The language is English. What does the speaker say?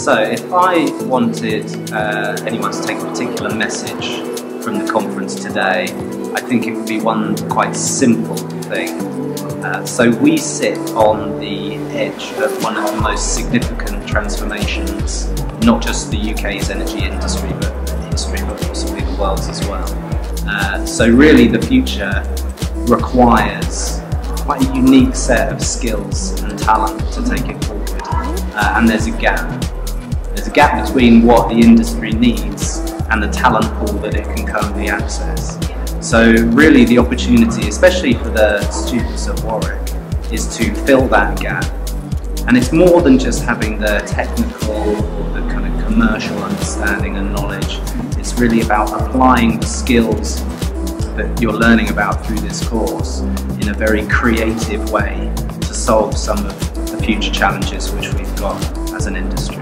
So, if I wanted uh, anyone to take a particular message from the conference today, I think it would be one quite simple thing. Uh, so, we sit on the edge of one of the most significant transformations, not just the UK's energy industry, but history, but possibly the world's as well. Uh, so, really, the future requires quite a unique set of skills and talent to take it forward. Uh, and there's a gap. There's a gap between what the industry needs and the talent pool that it can currently access. So really the opportunity, especially for the students at Warwick, is to fill that gap. And it's more than just having the technical or the kind of commercial understanding and knowledge. It's really about applying the skills that you're learning about through this course in a very creative way to solve some of the future challenges which we've got as an industry.